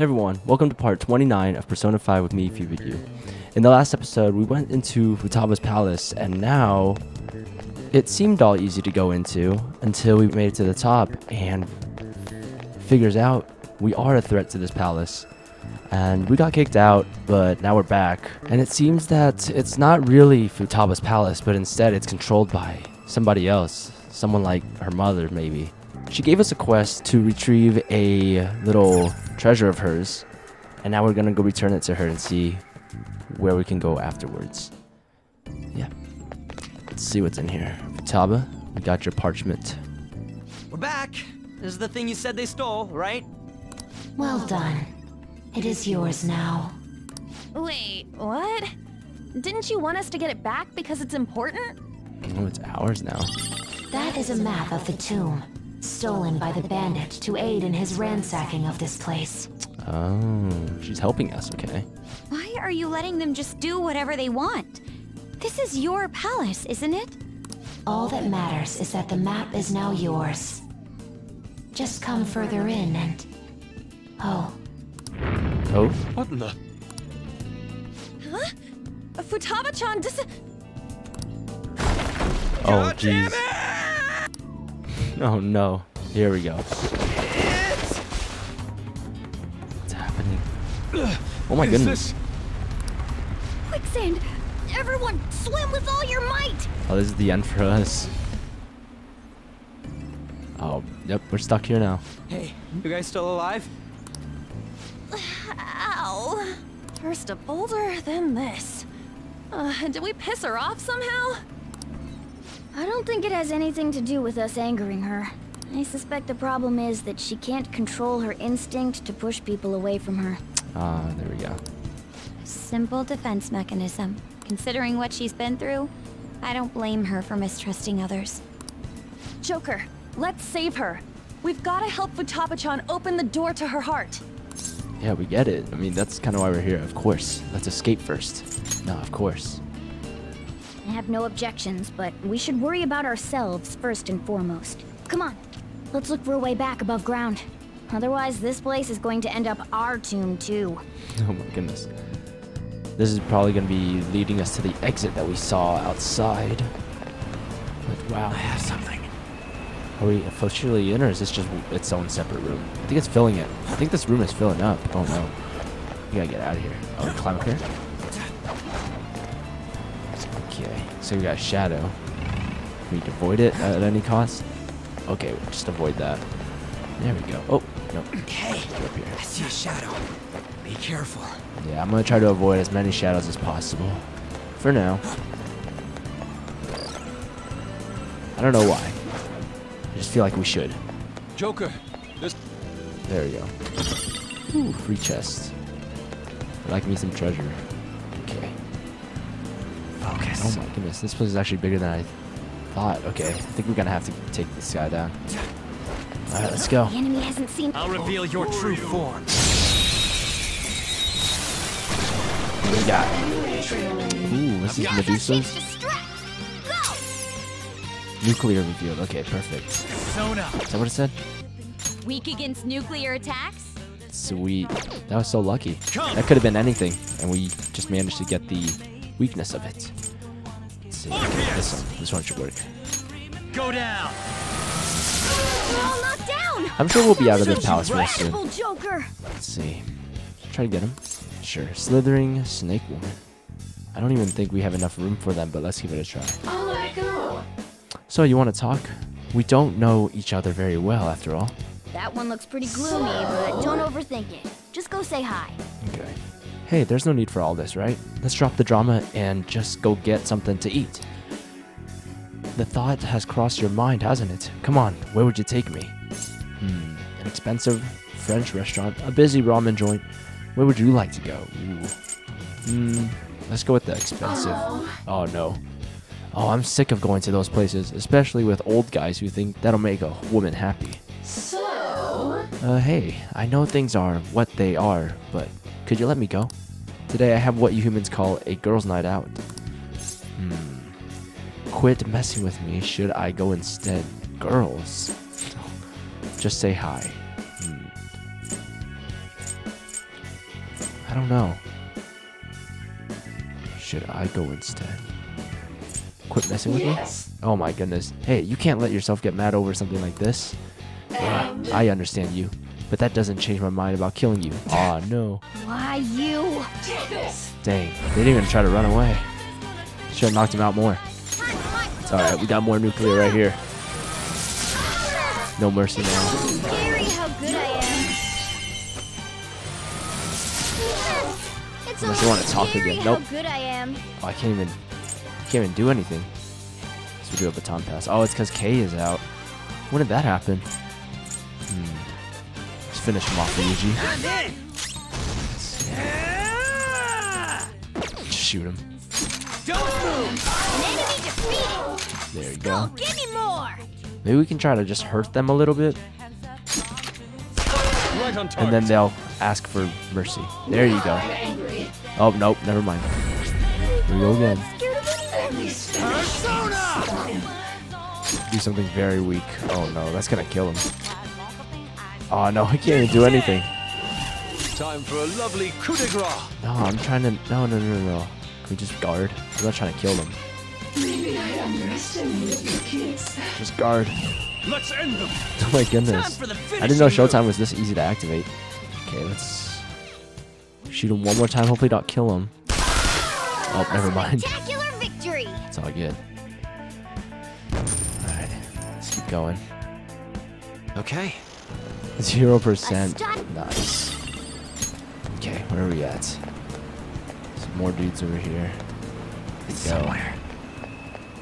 Hey everyone, welcome to part 29 of Persona 5 with me, PhiVidU. In the last episode, we went into Futaba's palace, and now it seemed all easy to go into until we made it to the top and figures out we are a threat to this palace. And we got kicked out, but now we're back. And it seems that it's not really Futaba's palace, but instead it's controlled by somebody else. Someone like her mother, maybe. She gave us a quest to retrieve a little treasure of hers, and now we're gonna go return it to her and see where we can go afterwards. Yeah. Let's see what's in here. Futaba, we got your parchment. We're back. This is the thing you said they stole, right? Well done. It is yours now. Wait, what? Didn't you want us to get it back because it's important? Oh, it's ours now. That is a map of the tomb, stolen by the bandit to aid in his ransacking of this place. Oh, she's helping us, okay. Why are you letting them just do whatever they want? This is your palace, isn't it? All that matters is that the map is now yours. Just come further in and... Oh, Oh, What in the? Huh? Futaba-chan dis- oh, jeez. Oh no. Here we go. What's happening? Oh my goodness. Quicksand! Everyone, swim with all your might! Oh, this is the end for us. Oh, yep, we're stuck here now. Hey, you guys still alive? Ow. First a boulder, then this. Uh, did we piss her off somehow? I don't think it has anything to do with us angering her. I suspect the problem is that she can't control her instinct to push people away from her. Ah, there we go. Simple defense mechanism. Considering what she's been through, I don't blame her for mistrusting others. Joker, let's save her. We've got to help Futaba-chan open the door to her heart. Yeah, we get it. I mean, that's kind of why we're here. Of course. Let's escape first. No, of course. I have no objections, but we should worry about ourselves first and foremost. Come on, let's look for a way back above ground. Otherwise, this place is going to end up our tomb too. Oh my goodness. This is probably going to be leading us to the exit that we saw outside. But wow. I have something. Are we officially in, or is this just its own separate room? I think it's filling it. I think this room is filling up. Oh no. We gotta get out of here. Oh, we climb up here? Okay, so we got Shadow. Can we avoid it at any cost? Okay, we'll just avoid that. There we go. Oh, no. Hey, up here. I see a shadow. Be careful. Yeah, I'm gonna try to avoid as many shadows as possible. For now. I don't know why. I just feel like we should. Joker, this. There we go. Ooh, free chest. I'd like me some treasure. Okay. Focus. Oh my goodness, this place is actually bigger than I thought. Okay, I think we're gonna have to take this guy down. Alright, let's go. The enemy hasn't seen. I'll reveal your true form. What do we got? Ooh, this is Medusa's nuclear revealed. Okay, perfect. Sona. Is that what it said? Weak against nuclear attacks? Sweet. That was so lucky. That could have been anything, and we just managed to get the weakness of it. Let's see. This one. This one should work. Go down. All down! I'm sure we'll be out of this palace real soon. Joker! Let's see. Try to get him. Sure. Slithering Snake Woman. I don't even think we have enough room for them, but let's give it a try. I'll let go. So, you want to talk? We don't know each other very well, after all. That one looks pretty gloomy, but don't overthink it. Just go say hi. Hey, there's no need for all this, right? Let's drop the drama and just go get something to eat. The thought has crossed your mind, hasn't it? Come on, where would you take me? Hmm, an expensive French restaurant, a busy ramen joint. Where would you like to go? Hmm, let's go with the expensive. Oh no. Oh, I'm sick of going to those places, especially with old guys who think that'll make a woman happy. So, Uh, hey, I know things are what they are, but could you let me go? Today I have what you humans call a girls' night out. Hmm. Quit messing with me. Should I go instead? Girls. Just say hi. Hmm. I don't know. Should I go instead? Quit messing with me? Oh my goodness. Hey, you can't let yourself get mad over something like this. Yeah, I understand you, but that doesn't change my mind about killing you. Aw, ah, no. Why you? Dang, they didn't even try to run away. Should have knocked him out more. It's alright, we got more nuclear right here. No mercy now. Scary I Unless you wanna talk again. how Nope. good I am. Oh, I can't even, can't even do anything. So we do a baton pass. Oh, it's because K is out. When did that happen? Finish him off, Ryuji. Shoot him. There you go. Maybe we can try to just hurt them a little bit, and then they'll ask for mercy. There you go. Oh, nope, never mind. Here we go again. Do something very weak. Oh no, that's gonna kill him. Oh no, I can't even do anything. Time for a lovely coup de grace. No, I'm trying to. No, no, no, no. Can we just guard? I'm not trying to kill them. Just guard. Let's end them. Oh my goodness. I didn't know Showtime was this easy to activate. Okay, let's shoot him one more time. Hopefully, not kill him. Oh, never mind. Spectacular victory. It's all good. Alright, let's keep going. Okay. Zero percent. Nice. Okay, where are we at? Some more dudes over here. It's Go. somewhere.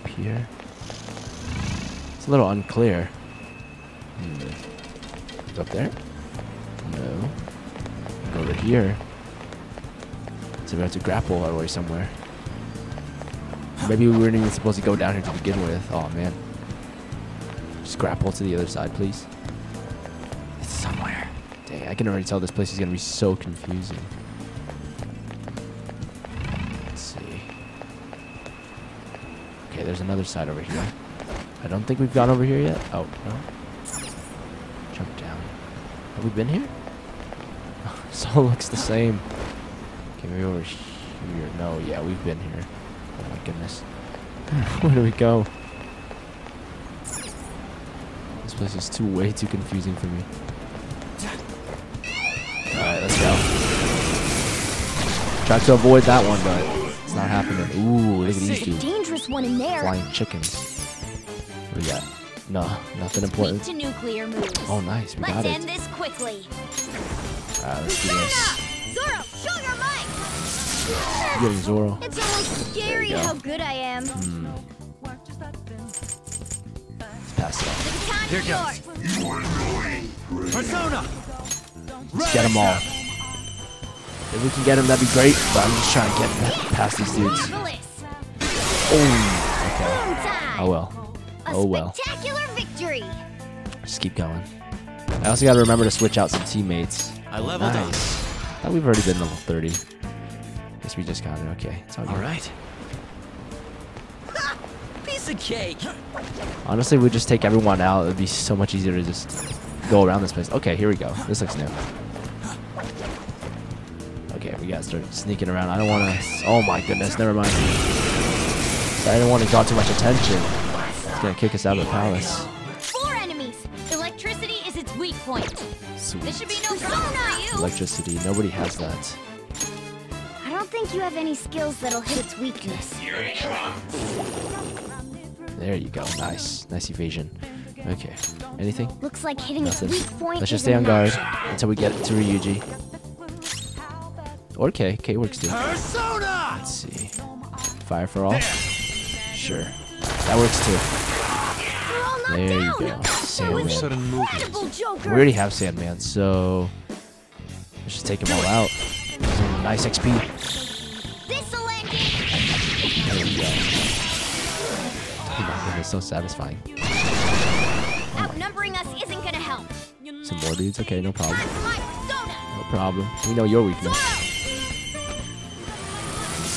Up here. It's a little unclear. Hmm. Up there? No. Go over here. So we have to grapple our way somewhere. Maybe we weren't even supposed to go down here to begin with. Oh man. Just grapple to the other side, please. Somewhere. Dang, I can already tell this place is gonna be so confusing. Let's see. Okay, there's another side over here. I don't think we've gone over here yet. Oh, no. Jump down. Have we been here? this all looks the same. Okay, maybe over here. No, yeah, we've been here. Oh my goodness. Where do we go? This place is too way too confusing for me. Tried to avoid that one, but it's not happening. Ooh, look at these two. Dangerous one in there. Flying chickens. What do we got? No, nothing important. to nuclear moves. Oh, nice. We Let's got end this quickly. Alright, let's do this. Zorro, show your might. Getting Zorro. It's almost scary go. how good I am. Hmm. Let's pass it off. Here yours. goes. Persona! Let's get them all. If we can get them, that'd be great. But I'm just trying to get past these dudes. Oh, okay. Oh well. Oh well. spectacular victory. Just keep going. I also gotta remember to switch out some teammates. I leveled up. nice. Thought we've already been level 30. Guess we just got it. Okay, it's all good. All right. Piece of cake. Honestly, we just take everyone out. It'd be so much easier to just go around this place. Okay, here we go. This looks new. Gotta start sneaking around. I don't want to. Oh my goodness, never mind. I don't want to draw too much attention. It's gonna kick us out of the palace. Four enemies. Electricity is its weak point. Sweet. This should be no problem for you. Electricity. Nobody has that. I don't think you have any skills that'll hit its weakness. There you go. Nice. Nice evasion. Okay. Anything? Looks like hitting Nothing. its weak point Let's just stay on guard until we get to Ryuji. Or K. K works too. Persona! Let's see. Fire for all? Sure. That works too. We're There you go. Sandman. Sudden movement. incredible, Joker. We already have Sandman, so let's just take them all out. Nice XP. This'll end it. There we go. Oh my goodness, so satisfying. Outnumbering us isn't gonna help. Some more dudes? Okay, no problem. Time for my persona. No problem. We know your weakness.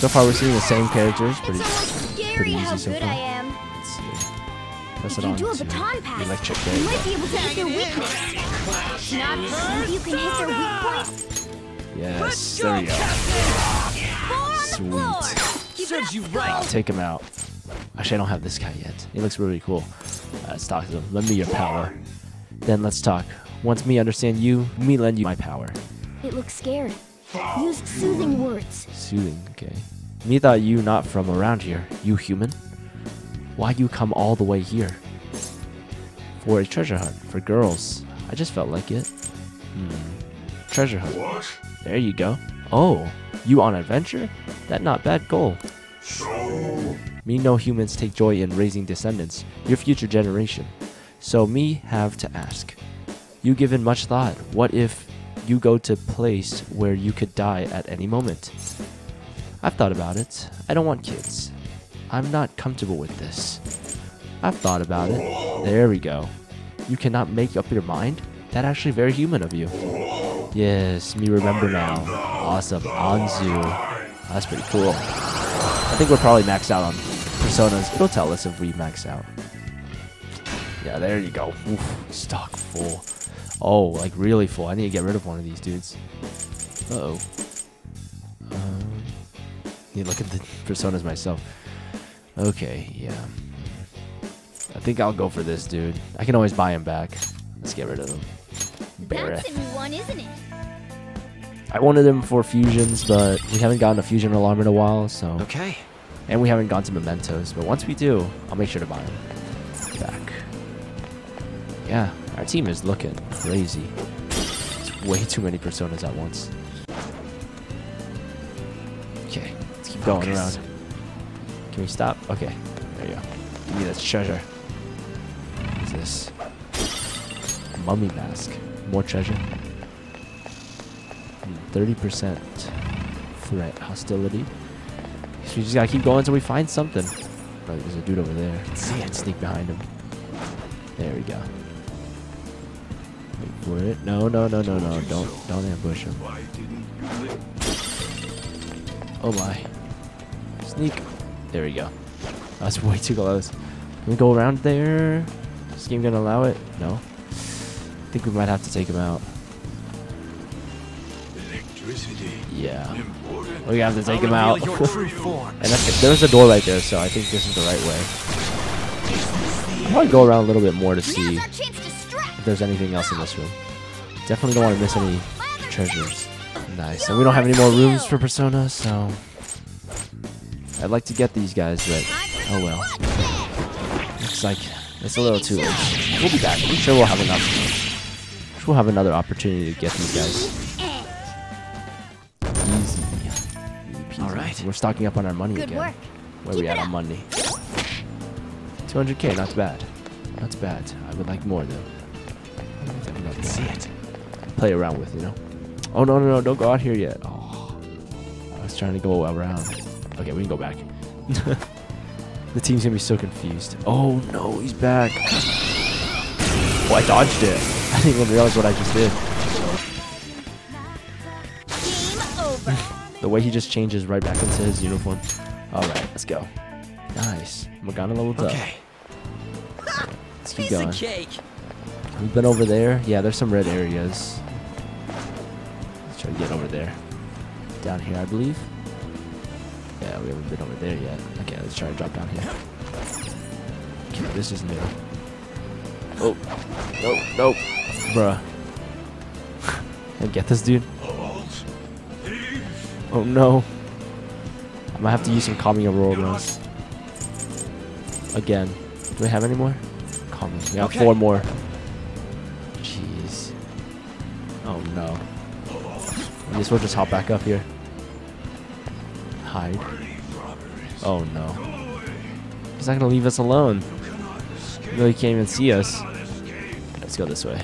So far, we're seeing the same characters. Pretty. It's scary pretty how easy so good far. I am. Let's see. Press If it you on do a to baton pass, electric. you There you might go. be able to hit their weakness. Not if you can hit their weak point. Yes, there we go. Sweet. Serves you right. Take him out. Actually, I don't have this guy yet. He looks really cool. Uh, let's talk to him. Lend me your power. Then let's talk. Once me understand you, me lend you my power. It looks scared. Use soothing words. Soothing, okay. Me thought you not from around here. You human? Why you come all the way here? For a treasure hunt. For girls. I just felt like it. Hmm. Treasure hunt. What? There you go. Oh, you on adventure? That not bad goal. So, Me know humans take joy in raising descendants, your future generation. So me have to ask. You given much thought, what if you go to place where you could die at any moment? I've thought about it. I don't want kids. I'm not comfortable with this. I've thought about it. There we go. You cannot make up your mind? That actually very human of you. Yes, me remember now. Awesome. Anzu. That's pretty cool. I think we're probably maxed out on personas. It'll tell us if we max out. Yeah, there you go. Oof, stock full. Oh, like really full. I need to get rid of one of these dudes. Uh oh. Um, need to look at the personas myself. Okay, yeah. I think I'll go for this dude. I can always buy him back. Let's get rid of him. Berith. new one, isn't it? I wanted him for fusions, but we haven't gotten a fusion alarm in a while, so. Okay. And we haven't gone to mementos, but once we do, I'll make sure to buy them back. Yeah, our team is looking crazy. It's way too many personas at once. Okay, let's keep going Focus. around. Can we stop? Okay, there you go. Give me this treasure. What is this? Mummy mask. More treasure. Hmm, 30% threat hostility. So we just gotta keep going until we find something. Oh, there's a dude over there. See it. Sneak behind him. There we go. Wait. No, no, no, no, no. Don't, don't ambush him. why didn't you let Oh my. Sneak. There we go. That's way too close. Can we go around there? Is this game gonna allow it? No. I think we might have to take him out. electricity? Yeah. Important. We have to take him I'll out. reveal your true form. And that's, there's a door right there, so I think this is the right way. I'll probably go around a little bit more to see if there's anything else in this room. Definitely don't want to miss any treasures. Nice. And we don't have any more rooms for Persona, so... I'd like to get these guys, but... Oh well. Looks like it's a little too late. We'll be back. I'm sure we'll have enough. sure we'll have another opportunity to get these guys. Easy. Easy. All right. We're stocking up on our money Good again. work. Where Keep we at on up. money? 200k, not bad. Not bad. I would like more though. Not See it. Play around with, you know. Oh no no no! Don't go out here yet. Oh, I was trying to go around. Okay, we can go back. the team's gonna be so confused. Oh no, he's back. Oh, I dodged it. I didn't even realize what I just did. The way he just changes right back into his uniform. All right, let's go. Nice. Morgana leveled up. Okay. Let's keep Piece going. We've been over there. Yeah, there's some red areas. Let's try to get over there. Down here, I believe. Yeah, we haven't been over there yet. Okay, let's try to drop down here. Okay, this is new. Oh, no, no, bruh. Can I get this dude? Oh no. I might have to use some calming aromas. Again. Do we have any more? Calming. We have Okay. four more. No. I guess we'll just hop back up here. Hide. Oh no. He's not gonna leave us alone. No, he can't even see us. Let's go this way.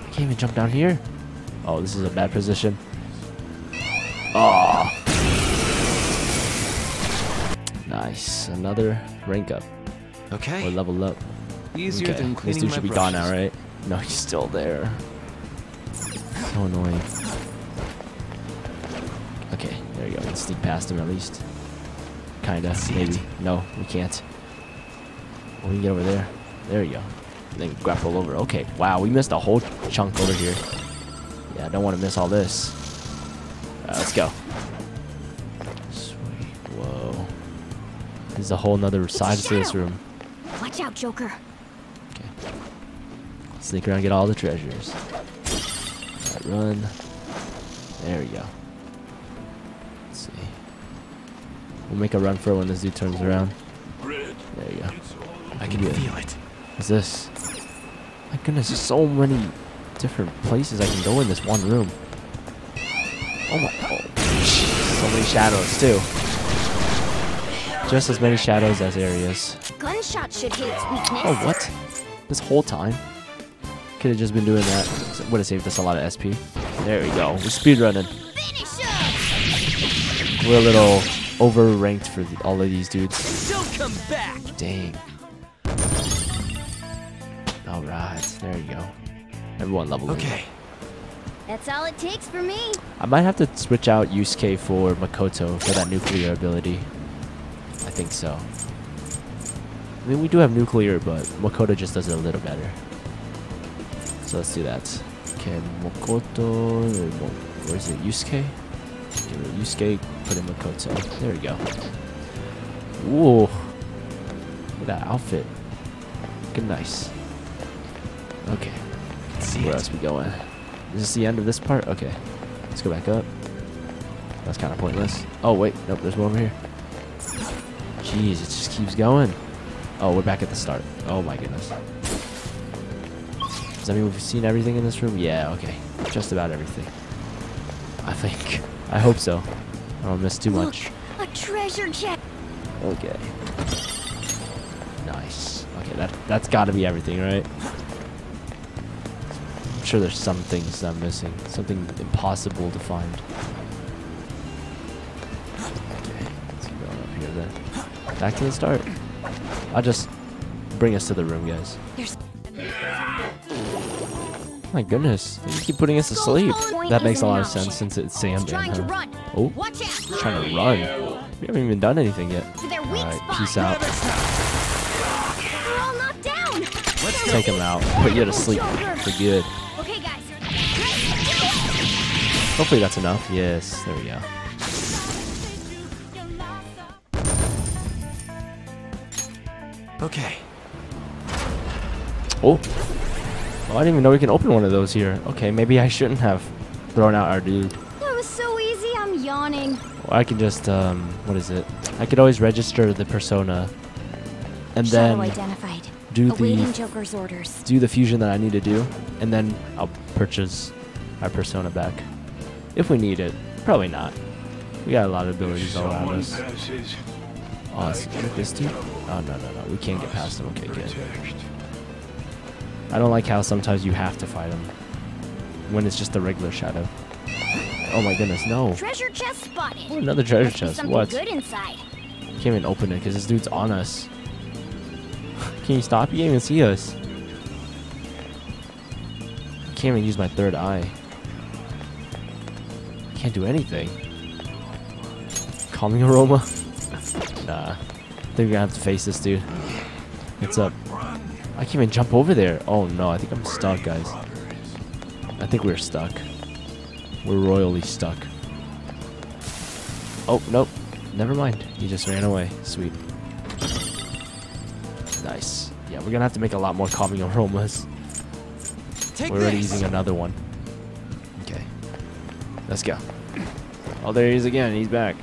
I can't even jump down here. Oh, this is a bad position. Oh. Nice. Another rank up Okay. or level up. Easier Okay, than This cleaning dude my should be brushes. gone now, right? No, he's still there. So annoying. Okay, there you go. Let's sneak past him at least. Kinda, maybe. it. No, we can't. We can get over there. There you go. And then grapple over. Okay, wow, we missed a whole chunk over here. Yeah, I don't want to miss all this. Alright, let's go. Sweet. Whoa. There's a whole nother side to this room. Watch out, Joker. Okay. Sneak around, get all the treasures. Alright, run. There we go. Let's see. We'll make a run for it when this dude turns around. There you go. I over. can feel it. What's this? My goodness, there's so many different places I can go in this one room. Oh my, oh, so many shadows too. Just as many shadows as areas. Gunshot should hit its weakness. Oh, what? This whole time? Could have just been doing that. Would have saved us a lot of SP. There we go. We're speedrunning. Finish! We're a little overranked for the, all of these dudes. Don't come back! Dang. Alright, there you go. Everyone level Okay. That's all it takes for me. I might have to switch out Yusuke for Makoto for that nuclear ability. I think so. I mean, we do have nuclear, but Makoto just does it a little better. So let's do that. Okay, Mokoto. Mo- Where is it? Yusuke? Rid of Yusuke, put in Makoto. There we go. Ooh. Look at that outfit. Looking nice. Okay. Let's see Where else we going? Is this the end of this part? Okay. Let's go back up. That's kind of pointless. Oh, wait. Nope, there's more over here. Jeez, it just keeps going. Oh, we're back at the start. Oh, my goodness. Does that mean we've seen everything in this room? Yeah, okay. Just about everything. I think. I hope so. I don't miss too much. A treasure chest. Okay. Nice. Okay, that that's got to be everything, right? I'm sure there's some things I'm missing. Something impossible to find. Okay, let's go up here then. Back to the start. I'll just bring us to the room, guys. There's My goodness, they just keep putting us to sleep. That makes a lot of sense since it's Sam huh? Oh, Watch out! trying to run. We haven't even done anything yet. To their weak Alright, peace out. All knocked down. Let's take him out. Put you to sleep for good. Okay, guys. Hopefully that's enough. Yes, there we go. Okay. Oh. Oh, I didn't even know we can open one of those here. Okay, maybe I shouldn't have thrown out our dude. That was so easy. I'm yawning. Or I can just, um, what is it? I could always register the persona and Shadow then identified. do Awaiting the Joker's orders. do the fusion that I need to do, and then I'll purchase our persona back. If we need it. Probably not. We got a lot of abilities all around us. passes. Oh, it's like this dude? Oh, no, no, no. We can't get past him. Okay, good. I don't like how sometimes you have to fight him when it's just a regular shadow. Oh my goodness, no. Treasure chest spotted. Oh, another treasure Must chest. Something What? good inside. Can't even open it because this dude's on us. Can you stop? You can't even see us. Can't even use my third eye. Can't do anything. Calming aroma? nah. I think we're gonna have to face this dude. What's up? I can't even jump over there. Oh no, I think I'm stuck, guys. I think we're stuck. We're royally stuck. Oh, nope. Never mind. He just ran away. Sweet. Nice. Yeah, we're gonna have to make a lot more calming aromas. Take We're already this. using another one. Okay. Let's go. Oh, there he is again. He's back.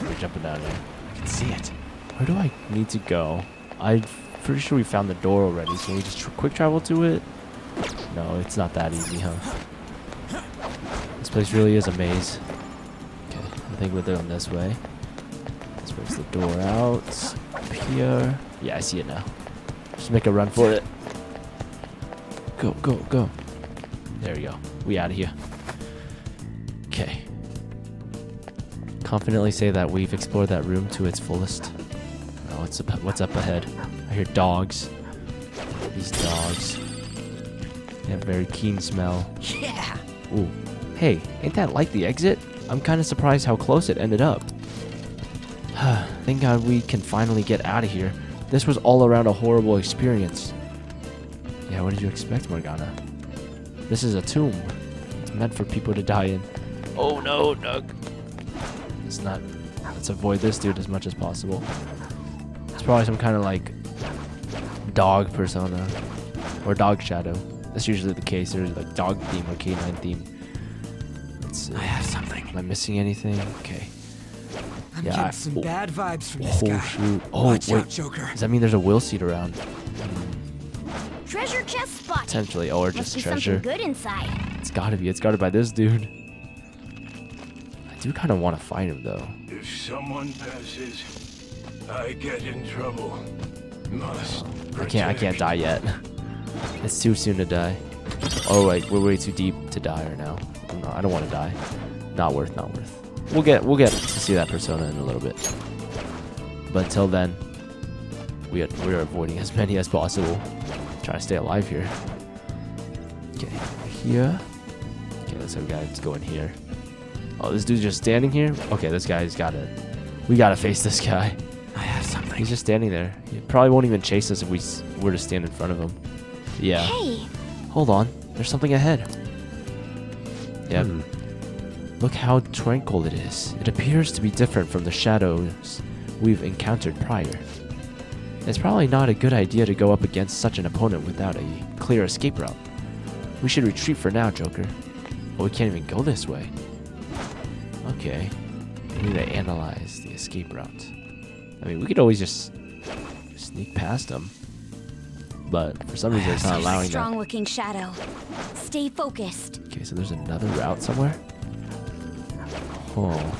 We're jumping down here. I can see it. Where do I need to go? I'm pretty sure we found the door already. Can we just quick travel to it? No, it's not that easy, huh? This place really is a maze. Okay, I think we're going this way. This brings the door out. Up here. Yeah, I see it now. Just make a run for it. Go, go, go. There we go. We out of here. Okay. Confidently say that we've explored that room to its fullest. Oh, what's up? What's up ahead? I hear dogs. These dogs. They have a very keen smell. Yeah. Ooh. Hey, ain't that like the exit? I'm kind of surprised how close it ended up. Thank God we can finally get out of here. This was all around a horrible experience. Yeah, what did you expect, Morgana? This is a tomb. It's meant for people to die in. Oh no, Doug. Let's not. Let's avoid this dude as much as possible. It's probably some kind of like dog persona or dog shadow. That's usually the case. There's like dog theme or canine theme. Let's see. I have something. Am I missing anything? Okay. I'm Yeah, getting I- some oh. bad vibes from this Oh guy. shoot. Oh Watch wait. out, Joker. Does that mean there's a will seed around? Treasure chest spot. Potentially. Or Must just be treasure. something good inside. It's gotta be. It's guarded by this dude. I do kind of want to find him though. If someone passes, I get in trouble. I can't. I can't die yet. It's too soon to die. Oh wait, we're way too deep to die right now. No, I don't want to die. Not worth. Not worth. We'll get. We'll get to see that persona in a little bit. But until then, we are, we are avoiding as many as possible. Trying to stay alive here. Okay, here. Okay, let's have guys go in here. Oh, this dude's just standing here. Okay, this guy's gotta. We gotta face this guy. I. He's just standing there. He probably won't even chase us if we were to stand in front of him. Yeah. Hey, Hold on. There's something ahead. Yep. Hmm. Look how tranquil it is. It appears to be different from the shadows we've encountered prior. It's probably not a good idea to go up against such an opponent without a clear escape route. We should retreat for now, Joker. But we can't even go this way. Okay. We need to analyze the escape route. I mean, we could always just sneak past them. But for some reason, it's not allowing that. strong looking shadow. Stay focused. Okay, so there's another route somewhere? Oh.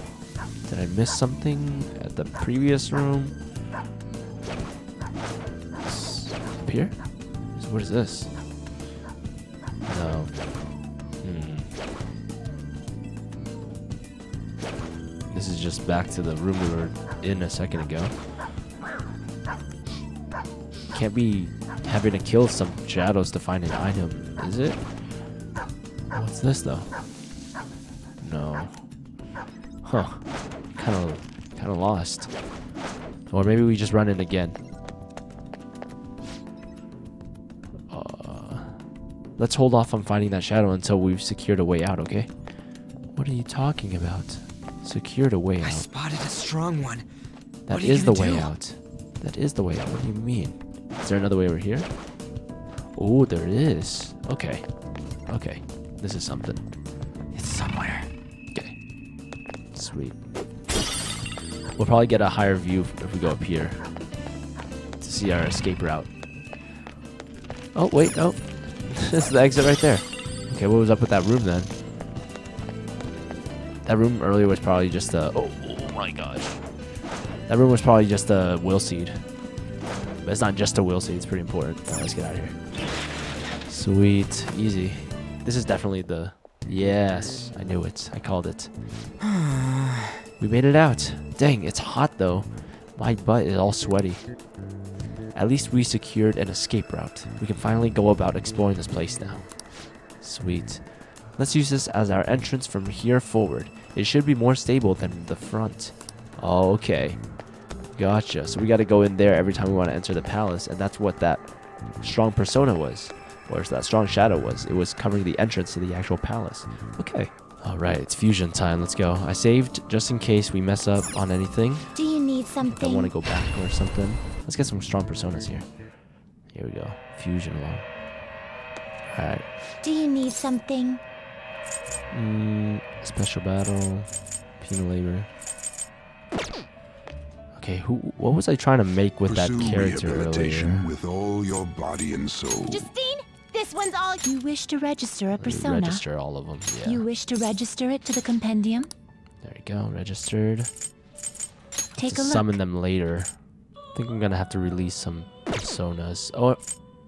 Did I miss something at the previous room? Up here? So what is this? No. This is just back to the room we were in a second ago. Can't be having to kill some shadows to find an item, is it? What's this though? No. Huh. Kind of, kind of lost. Or maybe we just run in again. Uh, let's hold off on finding that shadow until we've secured a way out, okay? What are you talking about? Secured a way I spotted a strong one. That what are you is the way do? out. That is the way out. What do you mean? Is there another way over here? Oh, there is. Okay. Okay. This is something. It's somewhere. Okay. Sweet. We'll probably get a higher view if if we go up here to see our escape route. Oh, wait, no. this is the exit right there. Okay, what was up with that room then? That room earlier was probably just a. Oh, oh my gosh. That room was probably just a will seed. But it's not just a will seed, it's pretty important. Alright, let's get out of here. Sweet. Easy. This is definitely the. Yes, I knew it. I called it. we made it out. Dang, it's hot though. My butt is all sweaty. At least we secured an escape route. We can finally go about exploring this place now. Sweet. Let's use this as our entrance from here forward. It should be more stable than the front. Oh, okay. Gotcha. So we got to go in there every time we want to enter the palace, and that's what that strong persona was, or that strong shadow was. It was covering the entrance to the actual palace. Okay. All right, it's fusion time. Let's go. I saved just in case we mess up on anything. Do you need Don't want to go back or something. Let's get some strong personas here. Here we go. Fusion along. All right. Do you need something? Mm, special battle, penal labor. Okay, who? What was I trying to make with that character rehabilitation earlier? with all your body and soul. Justine, this one's all You wish to register a persona. Register all of them. Yeah. You wish to register it to the compendium? there you go. Registered. Take to a look. summon them later. I think I'm gonna have to release some personas. Oh,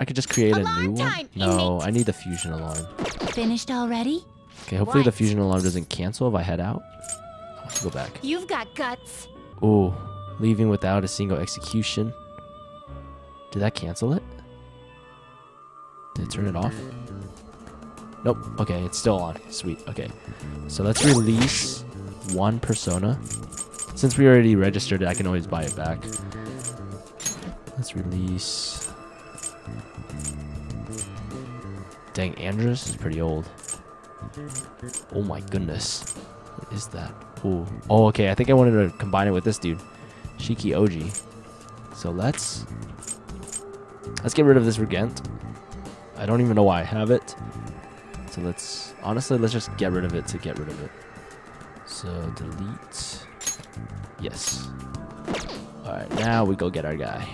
I could just create a Alarm new one. time, No, I need the fusion alarm. Finished already? Okay, hopefully the fusion alarm doesn't cancel if I head out. I want to go back. You've got guts. Ooh, leaving without a single execution. Did that cancel it? Did it turn it off? Nope. Okay, it's still on. Sweet. Okay. So let's release one persona. Since we already registered it, I can always buy it back. Let's release. Dang, Andras is pretty old. Oh my goodness. What is that? Ooh. Oh, okay. I think I wanted to combine it with this dude. Shiki-Ouji. So let's... Let's get rid of this Regent. I don't even know why I have it. So let's... Honestly, let's just get rid of it to get rid of it. So delete. Yes. Alright, now we go get our guy.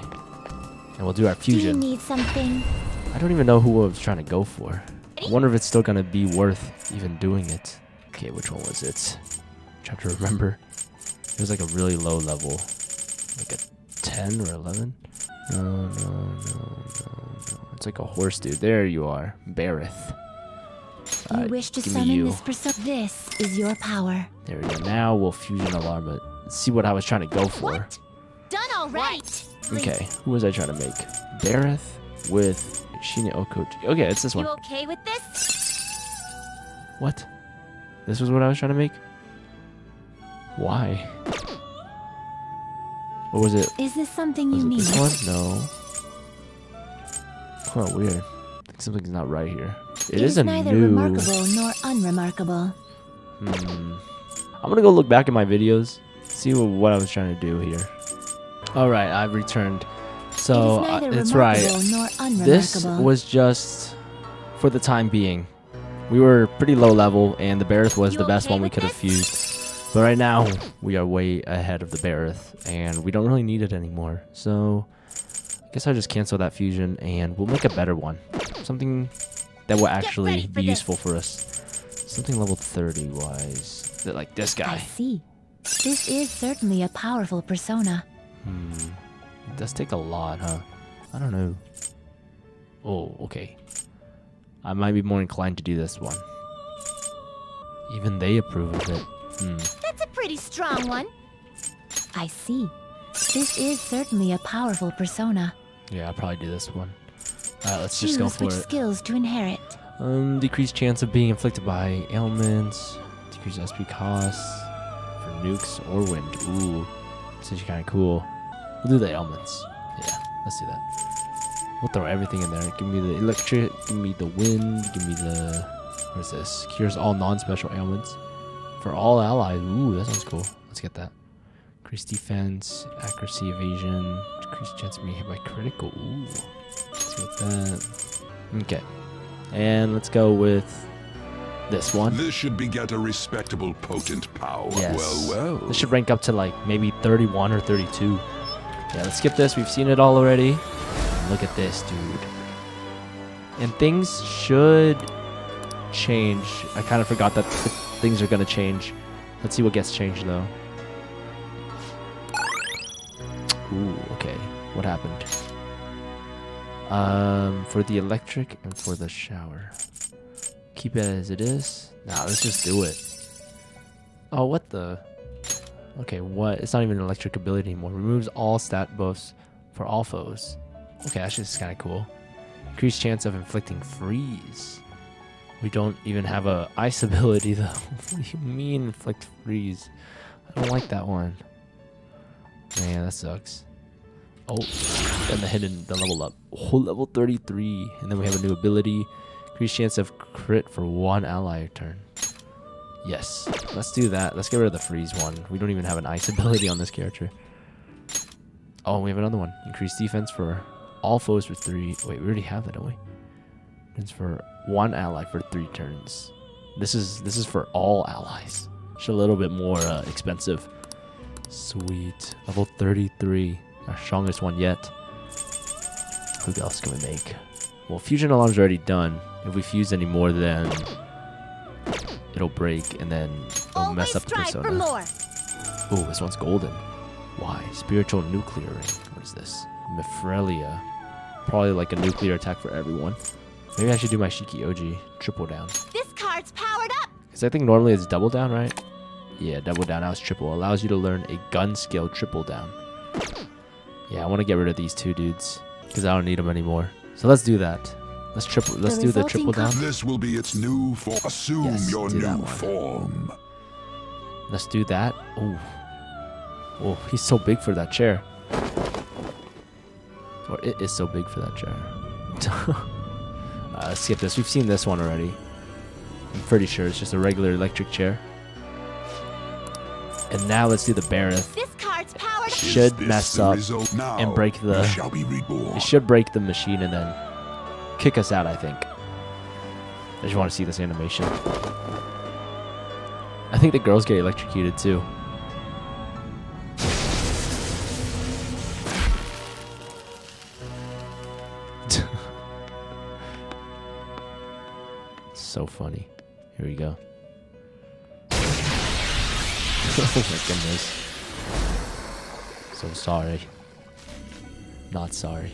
And we'll do our fusion. Do you need something? I don't even know who I was trying to go for. I wonder if it's still gonna be worth even doing it. Okay, which one was it? i trying to remember. It was like a really low level. Like a 10 or 11? No, no, no, no, no. It's like a horse dude. There you are. Berith. You Alright, wish to summon you. this persona. This is your power. There we go. Now we'll fusion alarm it. Let's see what I was trying to go for. What? Done already. Okay, who was I trying to make? Berith with Shiki-Ouji. Okay, it's this one. You okay with this? What? This was what I was trying to make? Why? What was it? Is this something Was you need? this one? No. Huh, weird. Something's not right here. It it is, a neither new. remarkable nor unremarkable. Hmm. I'm gonna go look back at my videos, see what, what I was trying to do here. All right, I've returned. So it uh, it's right. remarkable nor unremarkable. This was just for the time being. We were pretty low level, and the Berith was You the best okay one we could have fused. But right now, we are way ahead of the Berith, and we don't really need it anymore. So, I guess I'll just cancel that fusion, and we'll make a better one. Something that will actually be this. useful for us. Something level 30 wise. That- Like this guy. I see. This is certainly a powerful persona. Hmm. It does take a lot, huh? I don't know. Oh, okay. I might be more inclined to do this one. Even they approve of it. Hmm. That's a pretty strong one. I see. This is certainly a powerful persona. Yeah, I'll probably do this one. Alright, let's just go Choose for which it. skills to inherit. Um, decreased chance of being inflicted by ailments. Decreased SP costs for nukes or wind. Ooh, this is kind of cool. We'll do the ailments. Yeah, let's do that. We'll throw everything in there. Give me the electric. Give me the wind. Give me the. What is this? Cures all non-special ailments for all allies. Ooh, that sounds cool. Let's get that. Increased defense, accuracy, evasion, decreased chance of being hit by critical. Ooh, let's get that. Okay. And let's go with this one. This should beget a respectable, potent power. Yes. Well, well. This should rank up to like maybe 31 or 32. Yeah, let's skip this. We've seen it all already. Look at this, dude. And things should change. I kind of forgot that th- things are going to change. Let's see what gets changed though. Ooh, okay. What happened? Um, for the electric and for the shower. Keep it as it is. Nah, let's just do it. Oh, what the? Okay, what? It's not even an electric ability anymore. Removes all stat buffs for all foes. Okay, that's just kind of cool. Increased chance of inflicting freeze. We don't even have a ice ability though. what do you mean inflict freeze? I don't like that one. Man, that sucks. Oh, and the hidden, the level up. Oh, level 33. And then we have a new ability. Increased chance of crit for one ally turn. Yes, let's do that. Let's get rid of the freeze one. We don't even have an ice ability on this character. Oh, we have another one. Increased defense for all foes for three. Wait, we already have that, don't we? It's for one ally for three turns. This is this is for all allies. It's a little bit more uh, expensive. Sweet. Level 33. Our strongest one yet. Who else can we make? Well, fusion alarm's already done. If we fuse any more, then it'll break and then it'll mess up the for persona. more. Oh, this one's golden. Why? Spiritual nuclear ring. What is this? Mafreila. Probably like a nuclear attack for everyone. Maybe I should do my Shiki-Ouji triple down. This card's powered up. Because I think normally it's double down, right? Yeah, double down. Now it's triple. Allows you to learn a gun skill triple down. Yeah, I want to get rid of these two dudes. Because I don't need them anymore. So let's do that. Let's triple. Let's do the triple down. This will be its new form. Assume Yes, your do new form. Let's do that. Oh. Oh, he's so big for that chair. Or it is so big for that chair. uh, let's skip this. We've seen this one already. I'm pretty sure it's just a regular electric chair. And now let's do the Berith. This card's powered Should mess up now. and break the. Shall be. It should break the machine and then kick us out, I think. I just want to see this animation. I think the girls get electrocuted too. so funny. Here we go. oh my goodness. So sorry. Not sorry.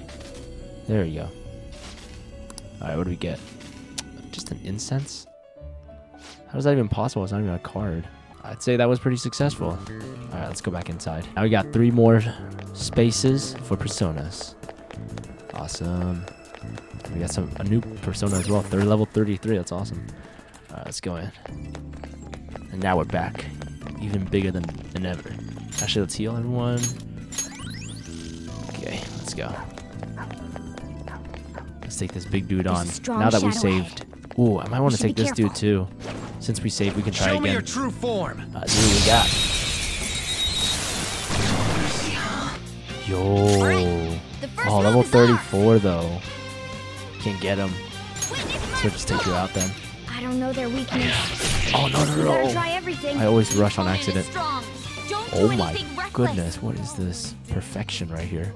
There we go. Alright, what do we get? Just an incense? How is that even possible? It's not even a card. I'd say that was pretty successful. Alright, let's go back inside. Now we got three more spaces for personas. Awesome. We got some a new persona as well. Third level 33. That's awesome. Alright, let's go in. And now we're back. Even bigger than, than ever. Actually, let's heal everyone. Okay, let's go. Let's take this big dude on. Now that we saved. Ooh, I might want to take be this dude too. Since we saved, we can try Show me again. your true form. Uh, see what we got. Yo. Oh, level 34 though. Can't get him. So just take you out then. I don't know their weakness. Oh, no, no, no. I always rush on accident. strong. Don't do Oh my goodness, what is this? Perfection right here.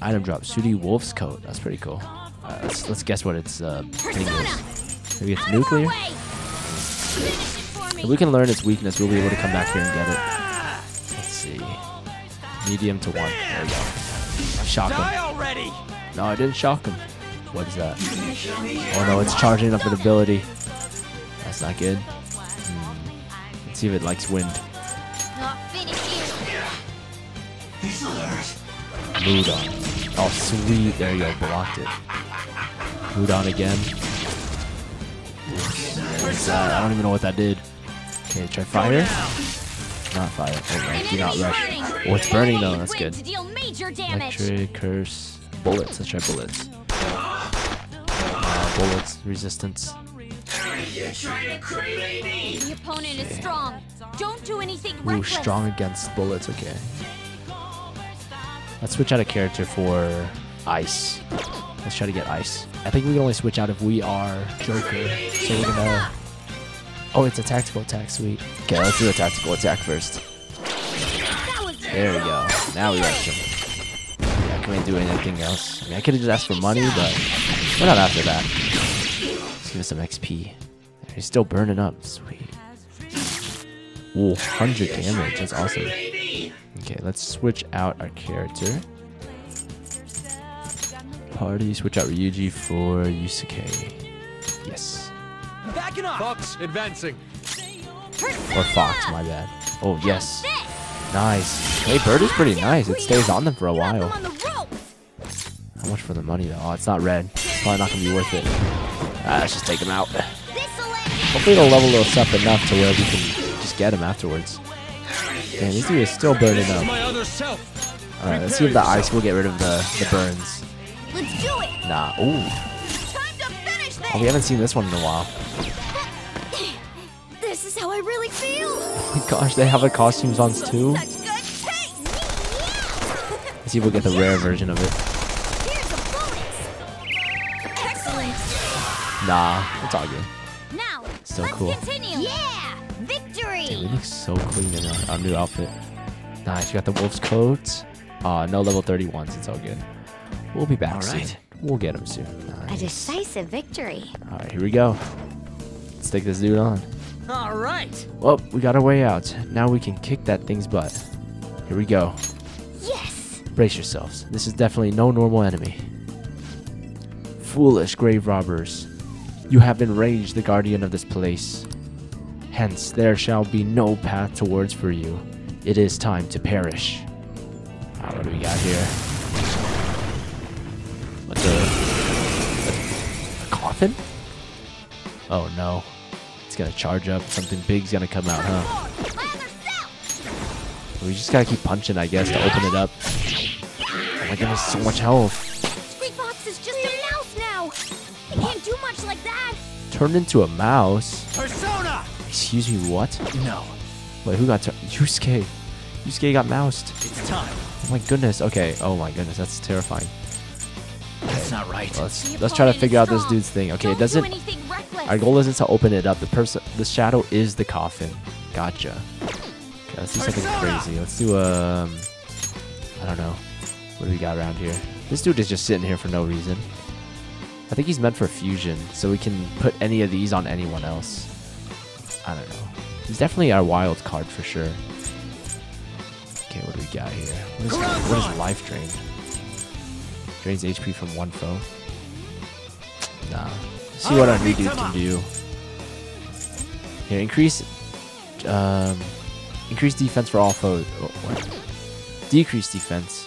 An item drop, Sudi Wolf's coat. That's pretty cool. Uh, let's, let's guess what its uh, thing is. Maybe it's Out of our nuclear? way. Finish it for me. If we can learn its weakness, we'll be able to come back here and get it. Let's see. Medium to one. There we go. Shock him. No, I didn't shock him. What is that? Oh no, it's charging up an ability. That's not good. Hmm. Let's see if it likes wind. Not. Mood on. Oh, sweet. There you go. Blocked it. On again. I don't even know what that did. Okay, try fire. Not fire. Okay, do not rush. Oh, it's burning though. That's good. To deal major damage. Electric, curse, bullets. Let's try bullets. Uh, bullets, resistance. The opponent is strong. Don't do anything Ooh, strong against bullets. Okay. Let's switch out a character for ice. Let's try to get ice. I think we can only switch out if we are Joker. So we're gonna. Oh, it's a tactical attack. Sweet. Okay, let's do a tactical attack first. There we go. Now we rush him. Yeah, can we do anything else? I mean, I could have just asked for money, but we're not after that. Let's give us some XP. He's still burning up. Sweet. Ooh, 100 damage. That's awesome. Okay, let's switch out our character. Party, switch out Ryuji for Yusuke. Yes. Backing off! Fox advancing. Or Fox, my bad. Oh, yes. Nice. Hey, Bird is pretty nice. It stays on them for a while. on the rope. How much for the money though? Oh, it's not red. It's Probably not gonna be worth it. Ah, let's just take him out. Hopefully it'll level us up enough to where we can just get him afterwards. Damn, this dude is still burning up. My other self. Alright, let's see if the ice will get rid of the, the burns. Let's do it. Nah. Ooh. Time to finish this. Oh, we haven't seen this one in a while. This is how I really feel. Oh my gosh, they have the costumes on too. Such good taste. Let's see if we'll get the rare version of it. Here's a bonus. Excellent. Nah, it's all good. Now, So let's cool. continue. Yeah, victory. Damn, we look so clean in our, our new outfit. Nice, you got the wolf's coat. Uh, no level 31s, it's all good. We'll be back All soon. right. We'll get him soon. A decisive victory. Alright, here we go. Let's take this dude on. All right. Well, we got our way out. Now we can kick that thing's butt. Here we go. Yes. Brace yourselves. This is definitely no normal enemy. Foolish grave robbers. You have enraged the guardian of this place. Hence, there shall be no path towards for you. It is time to perish. Ah, what do we got here? What's a, a, a coffin? Oh no. It's gonna charge up. Something big's gonna come out, huh? We just gotta keep punching, I guess, to open it up. Oh my goodness, so much health. Squeak is just a mouse now. Can't do much like that. Turned into a mouse? Persona! Excuse me, what? No, Wait, who got turned? Yusuke. Yusuke got moused. it's time. Oh my goodness. Okay. Oh my goodness. That's terrifying. That's not right. Let's let's try to figure out this dude's thing. Okay, Don't it doesn't. Do. Our goal isn't to open it up. The person, the shadow is the coffin. Gotcha. Okay, let's do something crazy. Let's do um, I don't know. What do we got around here? This dude is just sitting here for no reason. I think he's meant for fusion, so we can put any of these on anyone else. I don't know. He's definitely our wild card for sure. Okay, what do we got here? What is, what is life drain? Drains HP from one foe. Nah. Let's see what our new dude can do. Here, increase, um, increase defense for all foes. Oh, what? Decrease defense.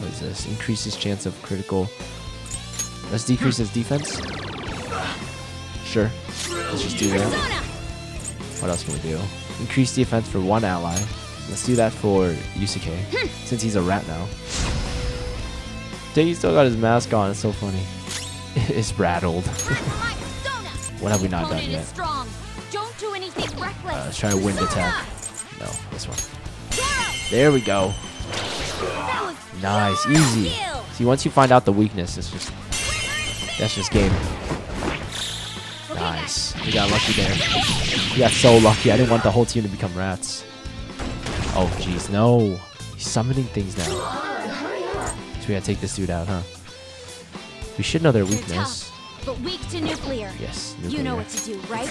What is this? Increases chance of critical. Let's decrease his defense. Sure. Let's just do that. What else can we do? Increase defense for one ally. Let's do that for Yusuke, since he's a rat now. He still got his mask on. It's so funny. it's rattled. What have we not done yet? Is strong. Don't do anything reckless. Uh, let's try a wind attack. No, this one. There we go. Nice, easy. See, once you find out the weakness, it's just that's just game. Okay, We got lucky there. We got so lucky. I didn't want the whole team to become rats. Oh, jeez, no. He's summoning things now. So we gotta take this dude out, huh? We should know their weakness. tough, but weak to nuclear. Yes, You know what to do, right?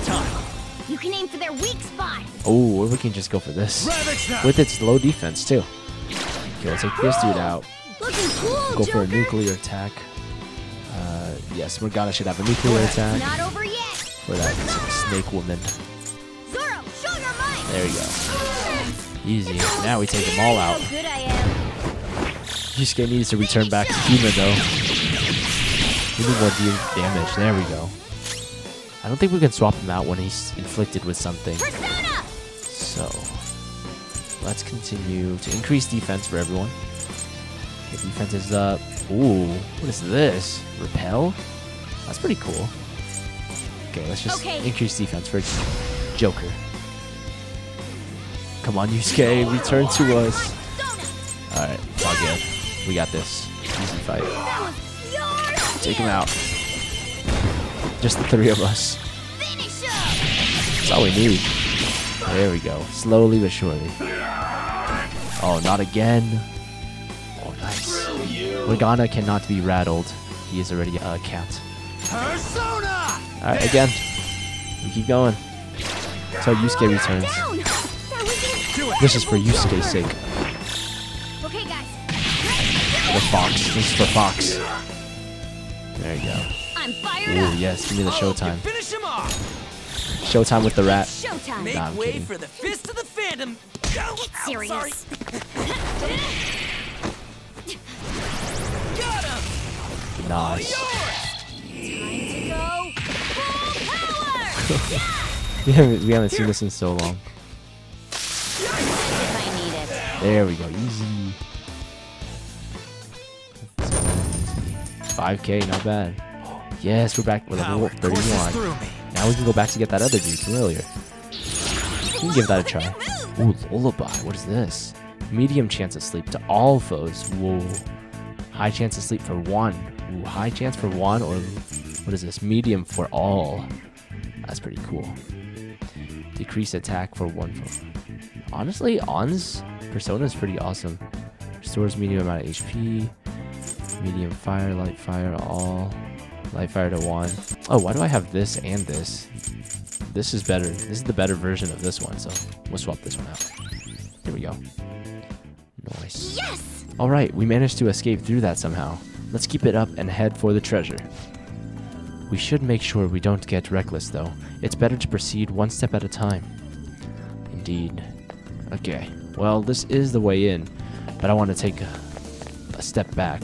You can aim for their weak spot. Oh, or we can just go for this. With its low defense, too. Okay, let's take this dude out. Looking cool, Go for a nuclear attack. Uh, yes, Morgana should have a nuclear attack For that snake woman. Zorro, show your might. There you go. Easy. Now we take them all out. Yusuke needs to return back to human though. We need more da- damage. There we go. I don't think we can swap him out when he's inflicted with something. So let's continue to increase defense for everyone. Okay, defense is up. Ooh, what is this? Repel? That's pretty cool. Okay, let's just Okay. increase defense for Joker. Come on, Yusuke, return to us. Alright, it's all good. We got this. Easy fight. That was yours. Take him out. Just the three of us. That's all we need. There we go. Slowly but surely. Oh, not again. Oh, nice. Morgana cannot be rattled. He is already a cat. Persona! Alright, again. We keep going. So Yusuke returns. Down. That. This is for Yusuke's sake. Okay, guys. For Fox. This is for Fox. There you go. I'm fired Ooh, yes. Give me the Oh, you showtime. finish him off! Showtime with the rat. Showtime. Make Nah, way for the fist of the Phantom! Ow, Get serious. sorry. Got him! Nice. Time to go full power. We haven't, we haven't seen this in so long. if I need it. There we go. Easy. 5k, not bad. Yes, we're back with level 31. Now we can go back to get that other dude from earlier. We can give that a try. Ooh, lullaby. What is this? Medium chance of sleep to all foes. Whoa. High chance of sleep for one. Ooh, high chance for one or what is this? Medium for all. That's pretty cool. Decrease attack for one foe. Honestly, Ann's persona is pretty awesome. Restores medium amount of HP. Medium fire, light fire, all. Light fire to one. Oh, why do I have this and this? This is better. This is the better version of this one, so we'll swap this one out. Here we go. Nice. Yes. All right, we managed to escape through that somehow. Let's keep it up and head for the treasure. We should make sure we don't get reckless, though. It's better to proceed one step at a time. Indeed. Okay, well, this is the way in, but I want to take a, a step back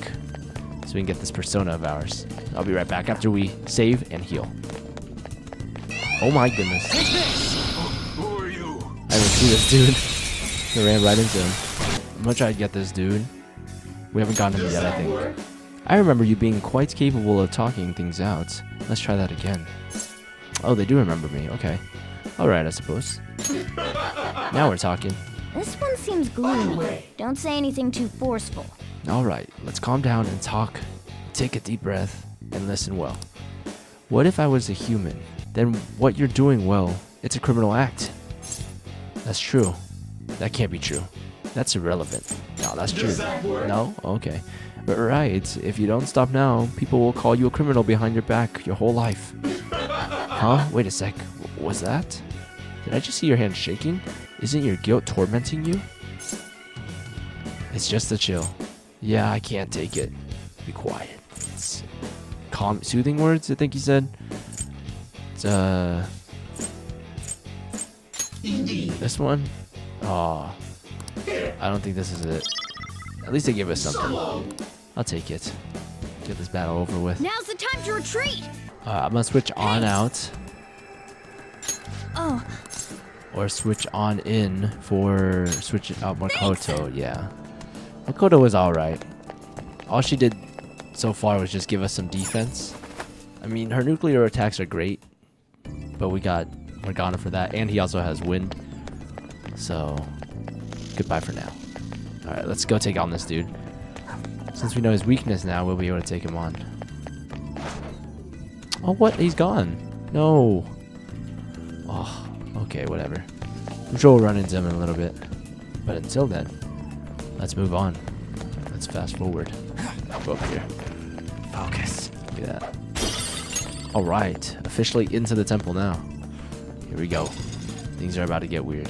so we can get this persona of ours. I'll be right back after we save and heal. Oh my goodness. Who are you? I didn't see this dude. I ran right into him. I'm gonna try to get this dude. We haven't gotten him yet, I think. I remember you being quite capable of talking things out. Let's try that again. Oh, they do remember me. Okay. Alright, I suppose. now we're talking. This one seems gloomy. Don't say anything too forceful. Alright, let's calm down and talk. Take a deep breath and listen well. What if I was a human? Then what you're doing, well, it's a criminal act. That's true. That can't be true. That's irrelevant. No, that's true. No? Okay. But right, if you don't stop now, people will call you a criminal behind your back your whole life. Huh? Wait a sec. W- Was that? Did I just see your hand shaking? Isn't your guilt tormenting you? It's just a chill. Yeah, I can't take it. Be quiet. It's calm, soothing words. I think he said. It's, uh. Indeed. This one. Oh, I don't think this is it. At least they give us something. I'll take it. Get this battle over with. Now's the time to retreat! Uh, I'm gonna switch on out Oh, or switch on in for switching out Makoto. Yeah, Makoto was all right. All she did so far was just give us some defense. I mean, her nuclear attacks are great, but we got Morgana for that, and he also has wind. So, goodbye for now. All right, let's go take on this dude. Since we know his weakness now, we'll be able to take him on. Oh, what? He's gone. No. Oh, okay, whatever. I'm sure we'll run into him in a little bit. But until then, let's move on. Let's fast forward. Go up here. Focus. Look at that. Alright, officially into the temple now. Here we go. Things are about to get weird.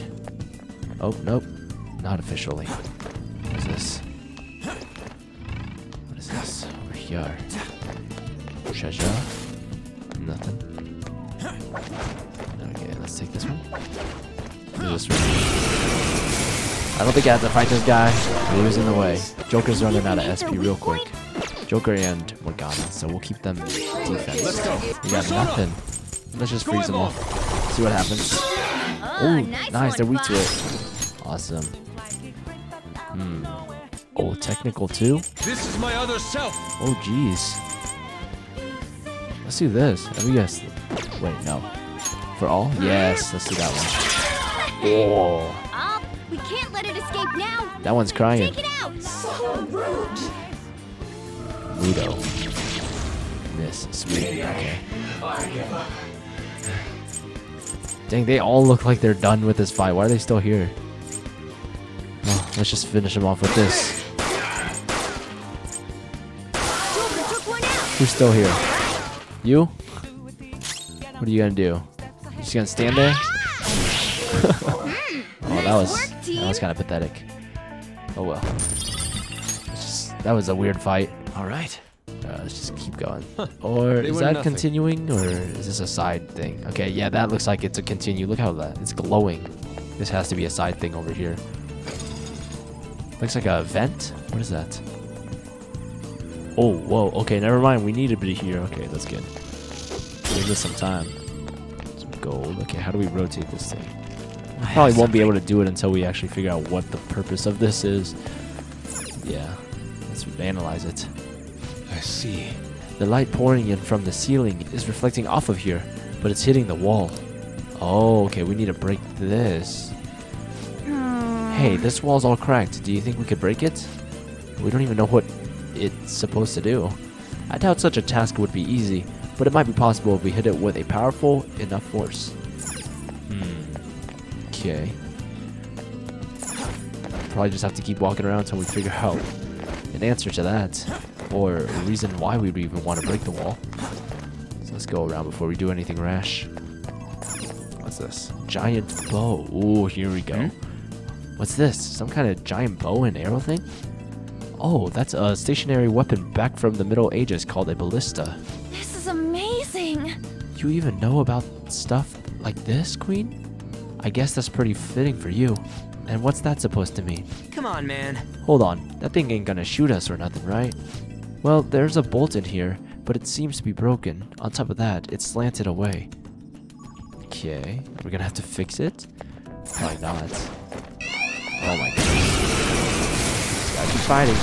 Oh, nope. Not officially. This? Over here. Treasure? Nothing. Okay, let's take this one. This one. I don't think I have to fight this guy. He was in the way. Joker's running out of SP real quick. Joker and Morgana, so we'll keep them defense. Let's go. We got nothing. Let's just freeze them off. See what happens. Oh, nice nice. They're weak to it. Awesome. Oh, technical too? This is my other self. Oh, jeez. Let's do this. Oh, let me guess. Wait, no. For all? Yes, let's do that one. Oh, oh, we can't let it escape now! that one's crying. Take it out! So rude. Ludo. Miss. Sweet. Okay. Dang, they all look like they're done with this fight. Why are they still here? Oh, let's just finish them off with this. Who's still here? You? What are you gonna do? You just gonna stand there? oh, that was that was kind of pathetic. Oh well. Just, that was a weird fight. All right. Uh, let's just keep going. Or is that nothing. continuing, or is this a side thing? Okay, yeah, that looks like it's a continue. Look how that it's glowing. This has to be a side thing over here. Looks like a vent. What is that? Oh, whoa. Okay, never mind. We need to be here. Okay, that's good. Give this some time. Some gold. Okay, how do we rotate this thing? We probably won't be able to do it until we actually figure out what the purpose of this is. Yeah, let's analyze it. I see. The light pouring in from the ceiling is reflecting off of here, but it's hitting the wall. Oh, okay, we need to break this. Hmm. Hey, this wall's all cracked. Do you think we could break it? We don't even know what it's supposed to do. I doubt such a task would be easy, but it might be possible if we hit it with a powerful enough force. Hmm. Okay. Probably just have to keep walking around until we figure out an answer to that, or a reason why we would even want to break the wall. So let's go around before we do anything rash. What's this? Giant bow. Ooh, here we go. What's this? Some kind of giant bow and arrow thing? Oh, that's a stationary weapon back from the Middle Ages called a ballista. This is amazing! You even know about stuff like this, Queen? I guess that's pretty fitting for you. And what's that supposed to mean? Come on, man. Hold on, that thing ain't gonna shoot us or nothing, right? Well, there's a bolt in here, but it seems to be broken. On top of that, it's slanted away. Okay, we're gonna have to fix it? Probably not. Oh my god. Gotta fighting.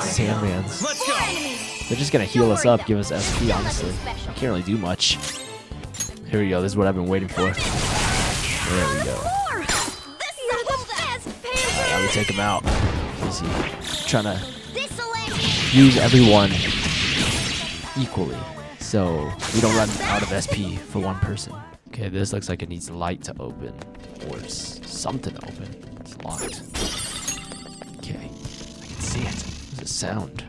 Sandmans. They're just gonna heal us up, give us SP, honestly. I can't really do much. Here we go, this is what I've been waiting for. There we go. Now we take him out. Easy. Trying to use everyone equally so we don't run out of SP for one person. Okay, this looks like it needs light to open or something to open. It's locked. Sound.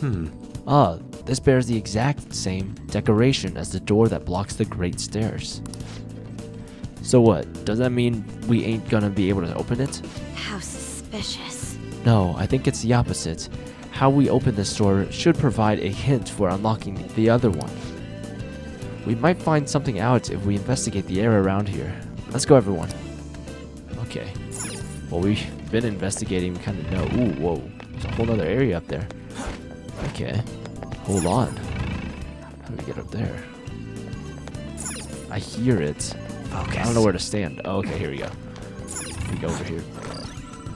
Hmm. Ah, this bears the exact same decoration as the door that blocks the Great Stairs. So what? Does that mean we ain't gonna be able to open it? How suspicious. No, I think it's the opposite. How we open this door should provide a hint for unlocking the other one. We might find something out if we investigate the area around here. Let's go, everyone. Okay. Well, we've been investigating. We kind of know. Ooh, whoa. There's a whole other area up there. Okay. Hold on. How do we get up there? I hear it. I don't know where to stand. Oh, okay, here we go. We go over here.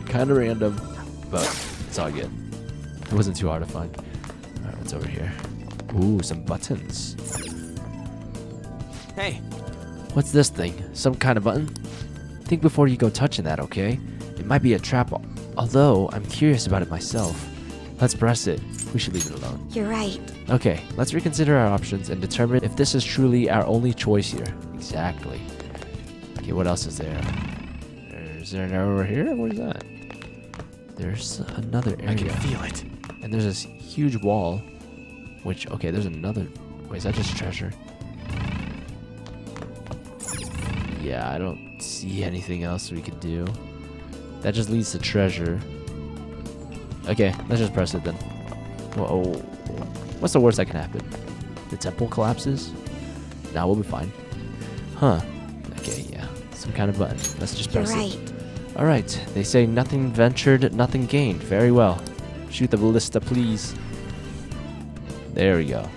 Kind of random, but it's all good. It wasn't too hard to find. Alright, what's over here? Ooh, some buttons. Hey, What's this thing? Some kind of button? Think before you go touching that, okay? It might be a trap, although I'm curious about it myself. Let's press it. We should leave it alone. You're right. Okay, let's reconsider our options and determine if this is truly our only choice here. Exactly. Okay, what else is there? Is there an arrow over here? What is that? There's another area. I can feel it. And there's this huge wall, which, okay, there's another. Wait, is that just treasure? Yeah, I don't see anything else we could do. That just leads to treasure. Okay, let's just press it then. Whoa. Oh, what's the worst that can happen? The temple collapses? Nah, we'll be fine. Huh. Okay, yeah. Some kind of button. Let's just You're press right. it. Alright, they say nothing ventured, nothing gained. Very well. Shoot the ballista, please. There we go.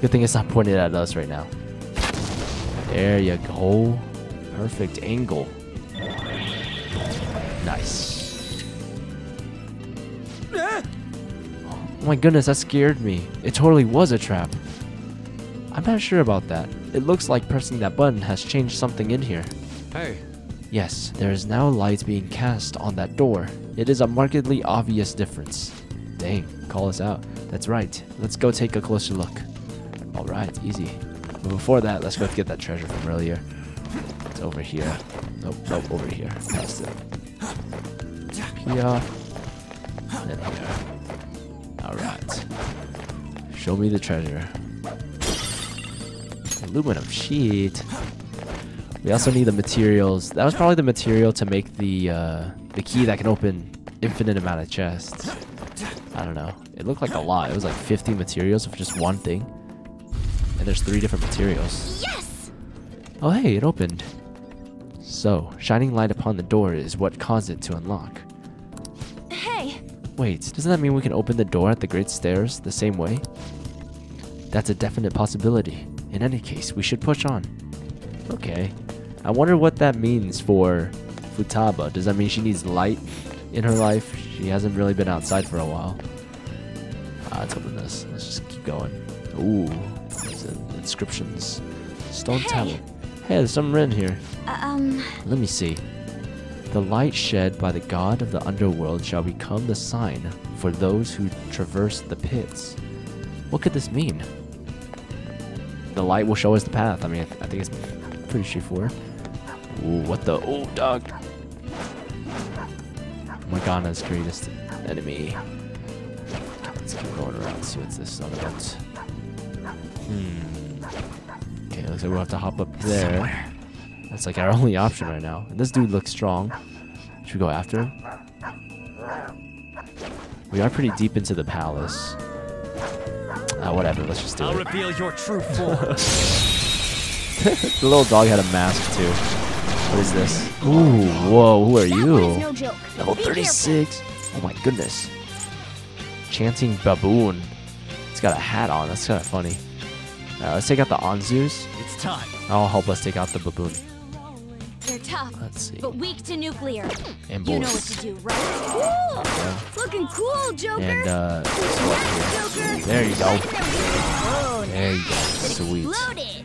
Good thing it's not pointed at us right now. There you go. Perfect angle. Nice. Oh my goodness, that scared me. It totally was a trap. I'm not sure about that. It looks like pressing that button has changed something in here. Hey, Yes, there is now light being cast on that door. It is a markedly obvious difference. Dang, call us out. That's right. Let's go take a closer look. Alright, easy. But before that, let's go get that treasure from earlier. It's over here. Nope, nope, over here. Past it. Here. And here. Alright. Show me the treasure. Aluminum sheet. We also need the materials. That was probably the material to make the uh, the key that can open infinite amount of chests. I don't know. It looked like a lot. It was like 50 materials for just one thing. And there's three different materials. Yes! Oh hey, it opened. So, shining light upon the door is what caused it to unlock. Wait, doesn't that mean we can open the door at the Great Stairs the same way? That's a definite possibility. In any case, we should push on. Okay. I wonder what that means for Futaba. Does that mean she needs light in her life? She hasn't really been outside for a while. Ah, let's open this. Let's just keep going. Ooh, there's inscriptions. Stone Hey. tablet. Hey, there's something written here. Uh, um, Let me see. The light shed by the god of the underworld shall become the sign for those who traverse the pits. What could this mean? The light will show us the path. I mean, I, th- I think it's pretty straightforward. Ooh, what the? Oh, dog. Morgana's greatest enemy. Let's keep going around, see what's this all about. Hmm. Okay, looks like we'll have to hop up there. That's like our only option right now. And this dude looks strong. Should we go after him? We are pretty deep into the palace. Ah, whatever. Let's just do I'll it. reveal your true form. The little dog had a mask too. What is this? Ooh, whoa. Who are That one is you? no joke. Level 36. Oh my goodness. Chanting baboon. It's got a hat on. That's kind of funny. Alright, let's take out the Anzus. it's time. I'll help us take out the baboon. Tough, Let's see. but weak to nuclear. And You know what to do, right? Cool! Looking cool, Joker! And uh, Joker! there you go. Oh, There you go. Sweet. Exploded.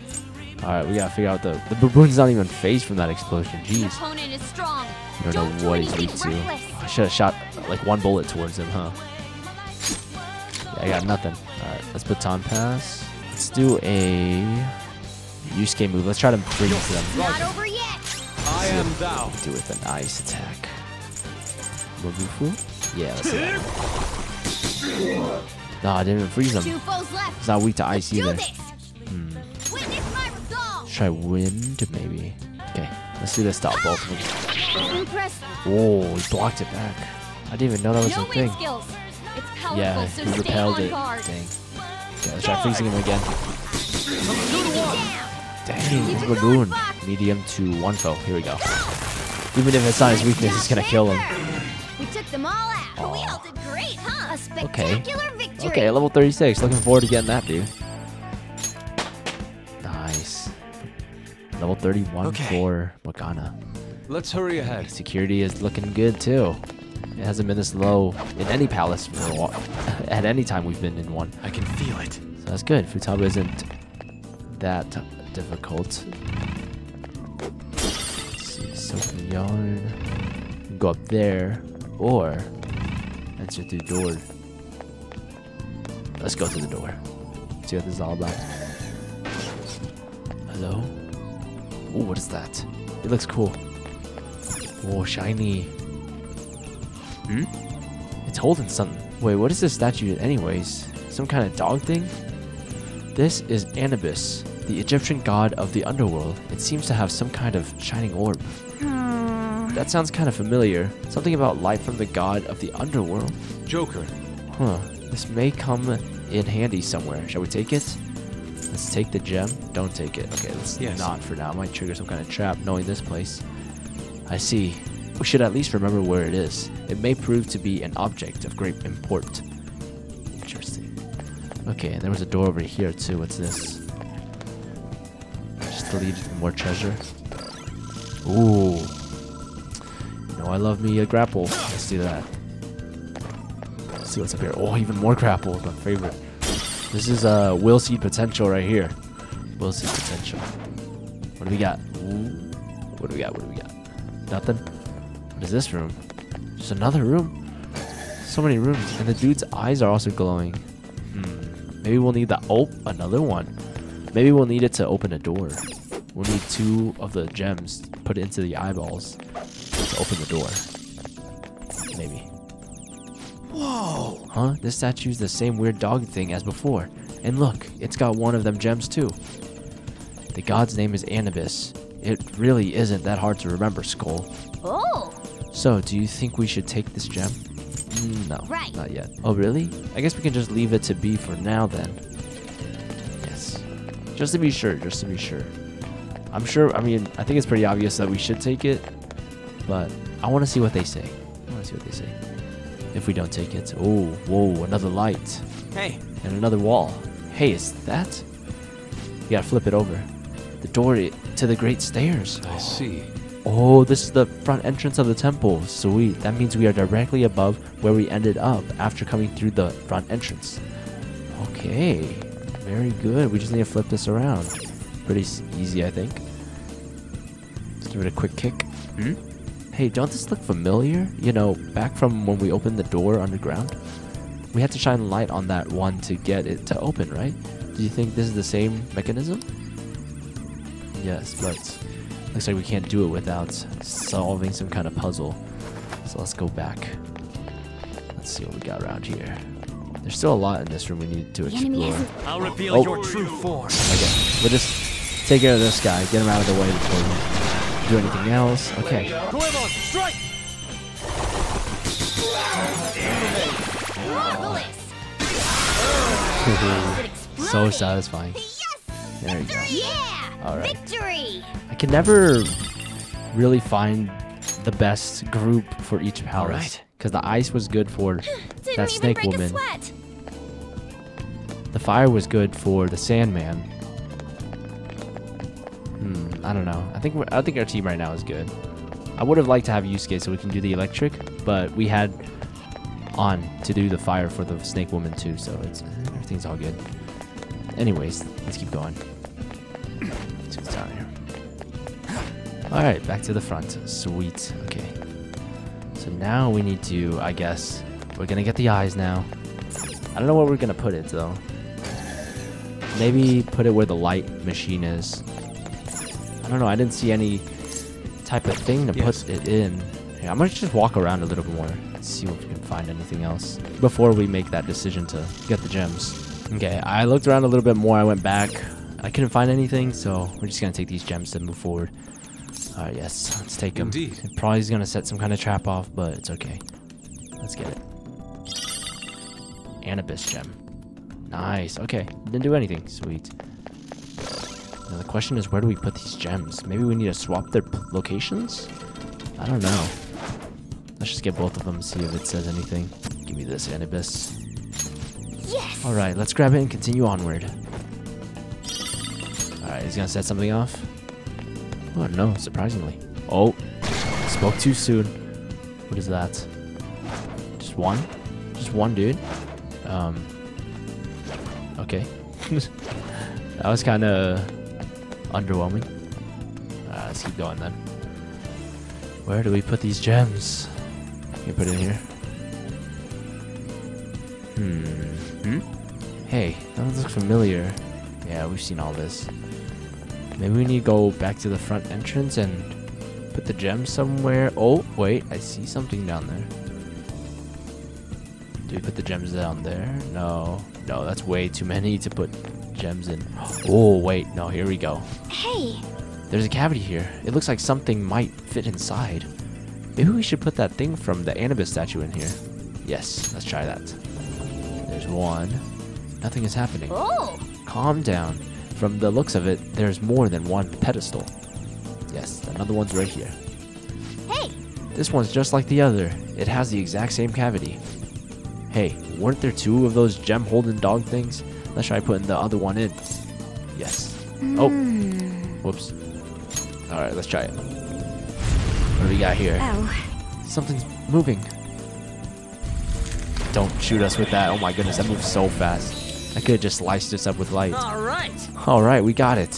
All right, we gotta figure out the the baboon's not even phased from that explosion. The Jeez, opponent is strong. I don't know what he's weak to. I should have shot like one bullet towards him, huh? Yeah, I got nothing. All right, let's baton pass. Let's do a Yusuke move. Let's try to freeze them. Not over yet. I am thou. Do with an ice attack. Mabufu? Yeah, let's. No, I didn't freeze him. Two foes left. It's not weak to ice Do either. this. Witness my resolve. Let's try wind, maybe. Okay, let's do this to both of them. Impressive. Whoa, he blocked it back. I didn't even know that was No a thing. skills. It's powerful, Yeah, so he stay repelled on it. guard. Dang. Okay, let's try freezing him again. Dang, Keep this baboon. Medium to one foe. Here we go. Even if it's not his weakness, it's gonna kill him. We took them all out. We all did great, huh? A spectacular victory. Okay, level 36. Looking forward to getting that, dude. Nice. Level 31 Okay. for Morgana. Let's hurry ahead. Security is looking good too. It hasn't been this low in any palace for a while. at any time we've been in one. I can feel it. So that's good. Futaba isn't that difficult. See, soaking yarn. Go up there, or enter through the door. Let's go through the door. See what this is all about. Hello? Oh, what is that? It looks cool. Oh, shiny. Hmm? It's holding something. Wait, what is this statue anyways? Some kind of dog thing? This is Anubis, the Egyptian god of the underworld. It seems to have some kind of shining orb. Hmm. That sounds kind of familiar. Something about light from the god of the underworld. Joker. Huh. This may come in handy somewhere. Shall we take it? Let's take the gem. Don't take it. Okay, let's Yes. not for now. Might trigger some kind of trap knowing this place. I see. We should at least remember where it is. It may prove to be an object of great import. Interesting. Okay, and there was a door over here too. What's this? To lead to more treasure. Ooh. You know I love me a grapple. Let's do that. Let's see what's up here. Oh, even more grapple. My favorite. This is uh, will seed potential right here. Will seed potential. What do we got? Ooh. What do we got? What do we got? Nothing. What is this room? Just another room. So many rooms, and the dude's eyes are also glowing. Hmm. Maybe we'll need the oh another one. Maybe we'll need it to open a door. We'll need two of the gems put into the eyeballs to open the door. Maybe. Whoa! Huh? This statue's the same weird dog thing as before. And look, it's got one of them gems too. The god's name is Anubis. It really isn't that hard to remember, Skull. Oh, So, do you think we should take this gem? Mm, no, Right. not yet. Oh, really? I guess we can just leave it to be for now then. Yes. Just to be sure, just to be sure. I'm sure, I mean, I think it's pretty obvious that we should take it, but I want to see what they say. I want to see what they say. If we don't take it. Oh, whoa, another light. Hey, And another wall. Hey, is that? You gotta flip it over. The door to the great stairs. I see. Oh, this is the front entrance of the temple. Sweet. That means we are directly above where we ended up after coming through the front entrance. Okay. Very good. We just need to flip this around. Pretty easy, I think. Let's give it a quick kick. Hmm? Hey, don't this look familiar? You know, back from when we opened the door underground? We had to shine light on that one to get it to open, right? Do you think this is the same mechanism? Yes, but looks like we can't do it without solving some kind of puzzle. So let's go back. Let's see what we got around here. There's still a lot in this room we need to explore. I'll reveal Oh. your true form. Okay, we'll just take care of this guy, get him out of the way before we do anything else. Okay. Goemon, strike! marvelous! so satisfying. There you go. Yeah! All right. Victory! I can never really find the best group for each palace. Because the ice was good for that snake woman. The fire was good for the Sandman. I don't know. I think I think our team right now is good. I would have liked to have Yusuke so we can do the electric, but we had Ann to do the fire for the snake woman too, so it's everything's all good. Anyways, let's keep going. See what's down here. All right, back to the front. Sweet. Okay. So now we need to, I guess, we're gonna get the eyes now. I don't know where we're gonna put it though. Maybe put it where the light machine is. I don't know. I didn't see any type of thing to Yes. put it in. Yeah, I'm gonna just walk around a little bit more. See if we can find anything else before we make that decision to get the gems. Okay, I looked around a little bit more. I went back. I couldn't find anything, so we're just gonna take these gems to move forward. All right, yes, let's take them. Indeed. It probably is gonna set some kind of trap off, but it's okay. Let's get it. Anubis gem. Nice. Okay, didn't do anything. Sweet. Now the question is, where do we put these gems? Maybe we need to swap their locations. I don't know. Let's just get both of them. and See if it says anything. Give me this Anubis. Yes! All right, let's grab it and continue onward. All right, he's gonna set something off. Oh no, surprisingly. Oh, spoke too soon. What is that? Just one? Just one dude? Um. Okay. that was kind of underwhelming. Uh, let's keep going then. Where do we put these gems? You put it in here? Hmm. Hmm? Hey, that looks familiar. Yeah, we've seen all this. Maybe we need to go back to the front entrance and put the gems somewhere. Oh, wait, I see something down there. Do we put the gems down there? No. No, that's way too many to put gems in. Oh, wait, no, here we go. Hey! There's a cavity here. It looks like something might fit inside. Maybe we should put that thing from the Anubis statue in here. Yes, let's try that. There's one. Nothing is happening. Oh! Calm down. From the looks of it, there's more than one pedestal. Yes, another one's right here. Hey! This one's just like the other. It has the exact same cavity. Hey, weren't there two of those gem holding dog things? Let's try putting the other one in. Yes. Oh. Hmm. Whoops. Alright, let's try it. What do we got here? Oh. Something's moving. Don't shoot us with that. Oh my goodness, that moves so fast. I could have just sliced this up with light. All right. Alright, we got it.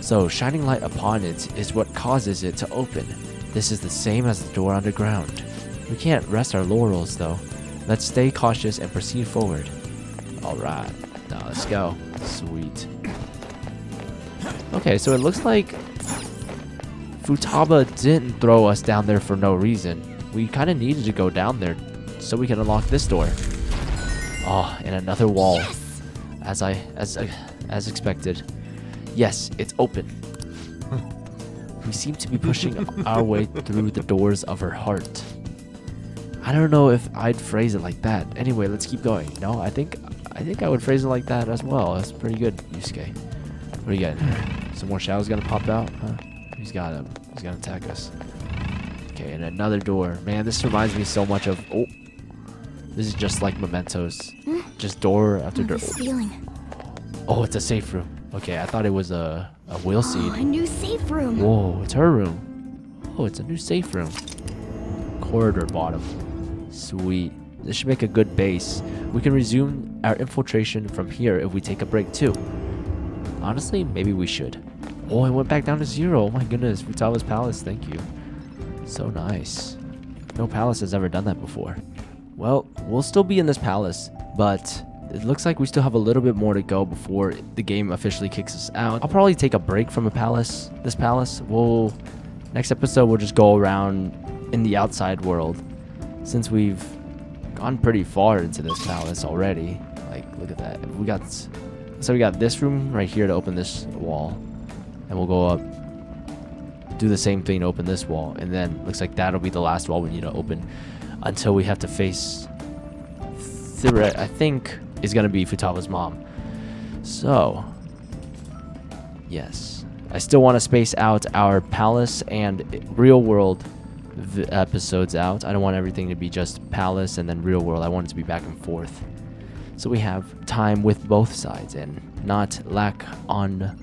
So, shining light upon it is what causes it to open. This is the same as the door underground. We can't rest our laurels though. Let's stay cautious and proceed forward. Alright, now let's go. Sweet. Okay, so it looks like Futaba didn't throw us down there for no reason. We kind of needed to go down there so we can unlock this door. Oh, and another wall. As I as I, as expected. Yes, it's open. we seem to be pushing our way through the doors of her heart. I don't know if I'd phrase it like that. Anyway, let's keep going. No, I think I think I would phrase it like that as well. That's pretty good, Yusuke. What do you got? Some more shadows gonna pop out? Huh? He's got him. He's gonna attack us. Okay, and another door. Man, this reminds me so much of. Oh, this is just like Mementos. Hmm? Just door after oh, door. This. Oh, it's a safe room. Okay, I thought it was a a wheel Oh, a new safe room. Whoa, it's her room. Oh, it's a new safe room. Corridor bottom. Sweet. This should make a good base. We can resume our infiltration from here if we take a break too. Honestly, maybe we should. Oh, I went back down to zero. Oh my goodness, Futaba's Palace, thank you. So nice. No palace has ever done that before. Well, we'll still be in this palace, but it looks like we still have a little bit more to go before the game officially kicks us out. I'll probably take a break from a palace, this palace. We'll next episode we'll just go around in the outside world since we've gone pretty far into this palace already. Like look at that. We got so we got this room right here to open this wall. And we'll go up do the same thing to open this wall and then looks like that'll be the last wall we need to open until we have to face Thira, I think is gonna be Futaba's mom. So yes. I still want to space out our palace and real world episodes out. I don't want everything to be just palace and then real world. I want it to be back and forth. So we have time with both sides and not lack on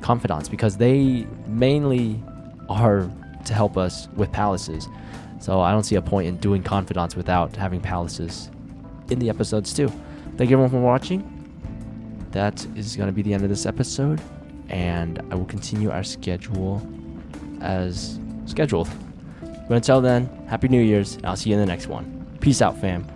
confidants because they mainly are to help us with palaces. So I don't see a point in doing confidants without having palaces in the episodes too. Thank you everyone for watching. That is going to be the end of this episode, and I will continue our schedule as scheduled. But until then, Happy New Year's, and I'll see you in the next one. Peace out, fam.